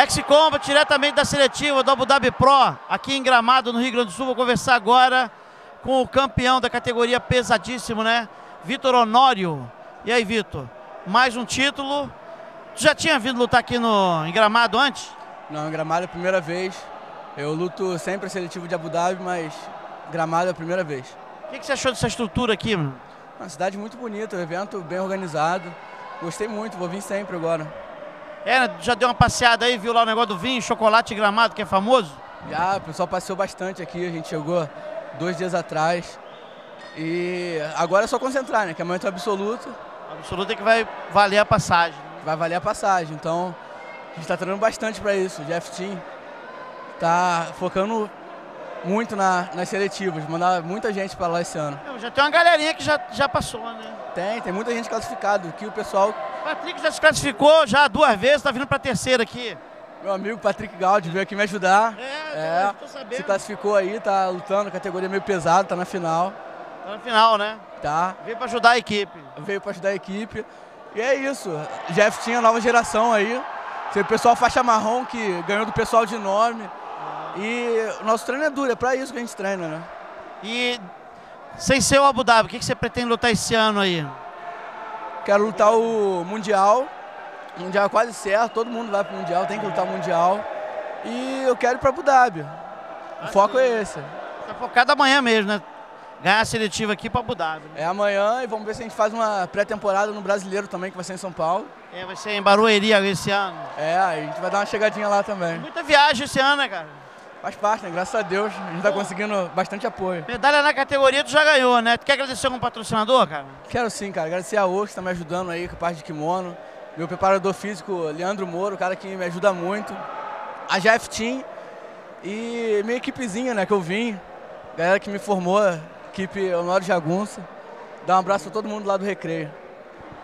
Ex-Combat, diretamente da seletiva do Abu Dhabi Pro, aqui em Gramado, no Rio Grande do Sul. Vou conversar agora com o campeão da categoria pesadíssimo, né? Vitor Honório. E aí, Vitor? Mais um título. Tu já tinha vindo lutar aqui no, em Gramado antes? Não, em Gramado é a primeira vez. Eu luto sempre seletivo de Abu Dhabi, mas Gramado é a primeira vez. O que, que você achou dessa estrutura aqui, mano? Uma cidade muito bonita, um evento bem organizado. Gostei muito, vou vir sempre agora. É, já deu uma passeada aí, viu lá o negócio do vinho, chocolate gramado, que é famoso? Já, o pessoal passeou bastante aqui, a gente chegou dois dias atrás. E agora é só concentrar, né? Que é absoluto. Absoluto é que vai valer a passagem. Né? Vai valer a passagem, então a gente está treinando bastante para isso. O Jeff Team está focando muito na, nas seletivas, mandar muita gente para lá esse ano. Já tem uma galerinha que já, já passou, né? Tem, tem muita gente classificada, que o pessoal... Patrick já se classificou já duas vezes, está vindo para a terceira aqui. Meu amigo Patrick Gaudi veio aqui me ajudar. É, é. Se classificou aí, tá lutando, categoria meio pesada, tá na final. Tá na final, né? Tá. Veio para ajudar a equipe. Veio para ajudar a equipe. E é isso. Jeff tinha nova geração aí. Tem o pessoal faixa marrom que ganhou do pessoal de enorme. E o nosso treino é duro, é para isso que a gente treina, né? E sem ser o Abu Dhabi, o que você pretende lutar esse ano aí? Quero lutar o Mundial. O mundial é quase certo, todo mundo vai pro Mundial, tem que lutar o Mundial. E eu quero ir para Abu Dhabi. O foco é esse. Tá focado amanhã mesmo, né? Ganhar a seletiva aqui para Abu Dhabi. Né? É amanhã e vamos ver se a gente faz uma pré-temporada no Brasileiro também, que vai ser em São Paulo. É, vai ser em Barueri esse ano. É, a gente vai dar uma chegadinha lá também. Muita viagem esse ano, né, cara? Faz parte, né? Graças a Deus, a gente tá conseguindo bastante apoio. Medalha na categoria tu já ganhou, né? Tu quer agradecer algum patrocinador, cara? Quero sim, cara. Agradecer a Ox, que tá me ajudando aí com a parte de kimono. Meu preparador físico, Leandro Moro, cara que me ajuda muito. A Jeff Team e minha equipezinha, né, que eu vim. Galera que me formou, equipe Honório Jagunça. Dá um abraço pra todo mundo lá do Recreio.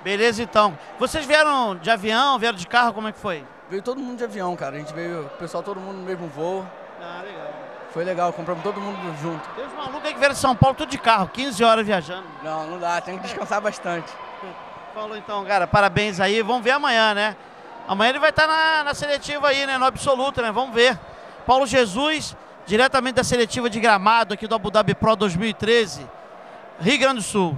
Beleza, então. Vocês vieram de avião, vieram de carro, como é que foi? Veio todo mundo de avião, cara. A gente veio, o pessoal todo mundo no mesmo voo. Ah, legal. Foi legal, compramos todo mundo junto. Tem uns malucos aí que vieram de São Paulo tudo de carro, 15 horas viajando. Não, não dá, tem que descansar bastante. Falou então, cara, parabéns aí. Vamos ver amanhã, né? Amanhã ele vai estar na, na seletiva aí, né? No absoluto, né? Vamos ver. Paulo Jesus, diretamente da seletiva de Gramado aqui do Abu Dhabi Pro 2013, Rio Grande do Sul.